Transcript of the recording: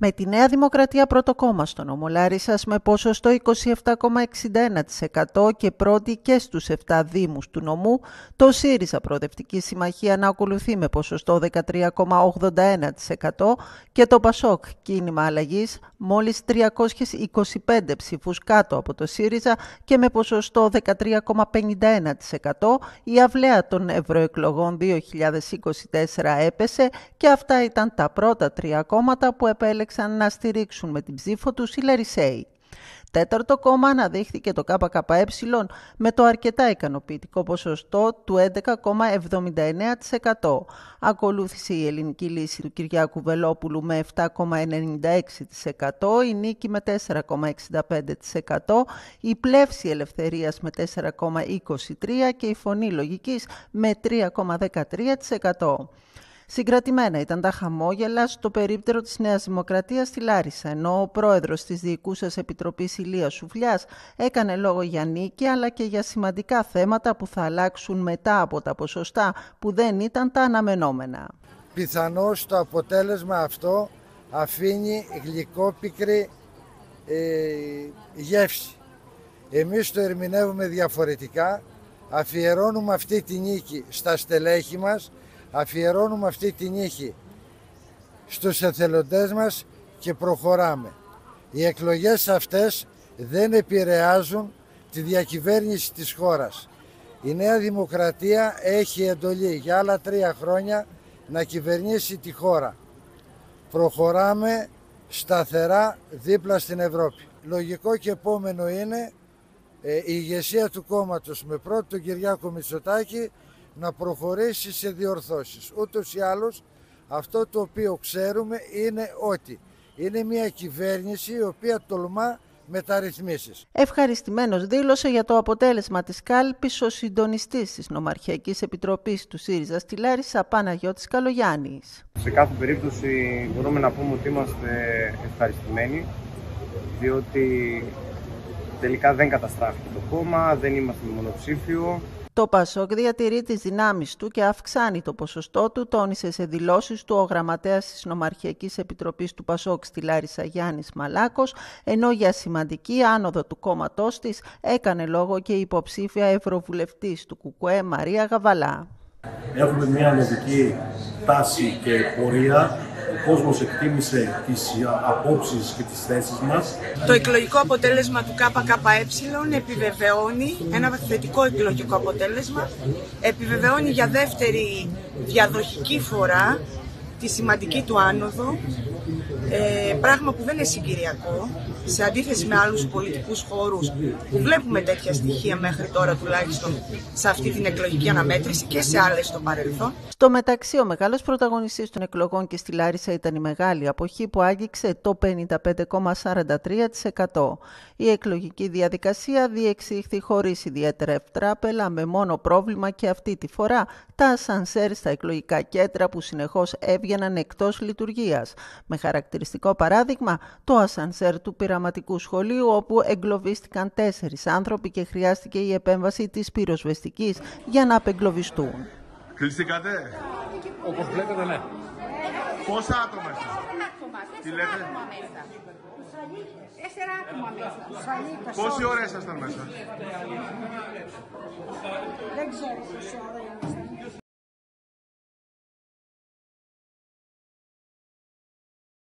Με τη Νέα Δημοκρατία πρώτο κόμμα στο νόμο με ποσοστό 27,61% και πρώτη και στους 7 δήμους του νομού, το ΣΥΡΙΖΑ Προοδευτική Συμμαχία να ακολουθεί με ποσοστό 13,81% και το ΠΑΣΟΚ Κίνημα Αλλαγής μόλις 325 ψήφους κάτω από το ΣΥΡΙΖΑ και με ποσοστό 13,51%. Η αυλαία των ευρωεκλογών 2024 έπεσε και αυτά ήταν τα πρώτα τρία κόμματα που επέλεξαν επέλεξαν να στηρίξουν με την ψήφο τους οι Λαρισαίοι. Τέταρτο κόμμα αναδείχθηκε το ΚΚΕ με το αρκετά ικανοποιητικό ποσοστό του 11,79%. Ακολούθησε η ελληνική λύση του Κυριάκου Βελόπουλου με 7,96%, η Νίκη με 4,65%, η Πλεύση Ελευθερίας με 4,23% και η Φωνή Λογικής με 3,13%. Συγκρατημένα ήταν τα χαμόγελα στο περίπτερο της Νέας Δημοκρατίας στη Λάρισα, ενώ ο πρόεδρος της Διοικούσας Επιτροπής Ηλίας Σουφλιάς έκανε λόγο για νίκη, αλλά και για σημαντικά θέματα που θα αλλάξουν μετά από τα ποσοστά που δεν ήταν τα αναμενόμενα. Πιθανώς το αποτέλεσμα αυτό αφήνει γλυκόπικρη ε, γεύση. Εμείς το ερμηνεύουμε διαφορετικά, αφιερώνουμε αυτή τη νίκη στα στελέχη μας, αφιερώνουμε αυτή την νύχη στους εθελοντές μας και προχωράμε. Οι εκλογές αυτές δεν επηρεάζουν τη διακυβέρνηση της χώρας. Η Νέα Δημοκρατία έχει εντολή για άλλα τρία χρόνια να κυβερνήσει τη χώρα. Προχωράμε σταθερά δίπλα στην Ευρώπη. Λογικό και επόμενο είναι ε, η ηγεσία του κόμματος με πρώτο τον Κυριάκο Μητσοτάκη να προχωρήσει σε διορθώσεις. Ούτως ή άλλως αυτό το οποίο ξέρουμε είναι ότι είναι μια κυβέρνηση η οποία τολμά μεταρρυθμίσεις. Ευχαριστημένος δήλωσε για το αποτέλεσμα της κάλπης ο συντονιστής της Νομαρχιακής Επιτροπής του ΣΥΡΙΖΑ στη Λάρισα Παναγιώτης Καλογιάννης. Σε κάθε περίπτωση μπορούμε να πούμε ότι είμαστε ευχαριστημένοι διότι τελικά δεν καταστράφηκε το κόμμα, δεν είμαστε μονοψήφιο το Πασόκ διατηρεί τις δυνάμεις του και αυξάνει το ποσοστό του, τόνισε σε δηλώσεις του ο γραμματέας της Νομαρχιακής Επιτροπής του Πασόκ στη Λάρισα Γιάννης Μαλάκος, ενώ για σημαντική άνοδο του κόμματός της έκανε λόγο και η υποψήφια ευρωβουλευτής του ΚΚΕ Μαρία Γαβαλά. Έχουμε μια ανωδική τάση και πορεία ο κόσμος εκτίμησε τις απόψεις και τις θέσεις μας. Το εκλογικό αποτέλεσμα του ΚΚΕ επιβεβαιώνει, ένα θετικό εκλογικό αποτέλεσμα, επιβεβαιώνει για δεύτερη διαδοχική φορά τη σημαντική του άνοδο, ε, πράγμα που δεν είναι συγκυριακό, σε αντίθεση με άλλους πολιτικούς χώρους που βλέπουμε τέτοια στοιχεία μέχρι τώρα τουλάχιστον σε αυτή την εκλογική αναμέτρηση και σε άλλες στο παρελθόν. Στο μεταξύ, ο μεγάλος πρωταγωνιστής των εκλογών και στη Λάρισα ήταν η μεγάλη αποχή που άγγιξε το 55,43%. Η εκλογική διαδικασία διεξήχθη χωρίς ιδιαίτερα ευτράπελα, με μόνο πρόβλημα και αυτή τη φορά τα ασανσέρ στα εκλογικά κέντρα που συνεχώς έβγαιναν εκτός λειτουργίας. Με χαρακτηριστικό παράδειγμα, το ασανσέρ του πειραματικού σχολείου, όπου εγκλωβίστηκαν τέσσερις άνθρωποι και χρειάστηκε η επέμβαση της πυροσβεστικής για να απεγκλωβιστούν. Κλειστήκατε; Όπως βλέπετε, ναι. Πόσα άτομα είστε; Τι λέτε; Τέσσερα άτομα μέσα. Πόση ώρα ήσασταν μέσα; Δεν ξέρω πόση ώρα ήμασταν.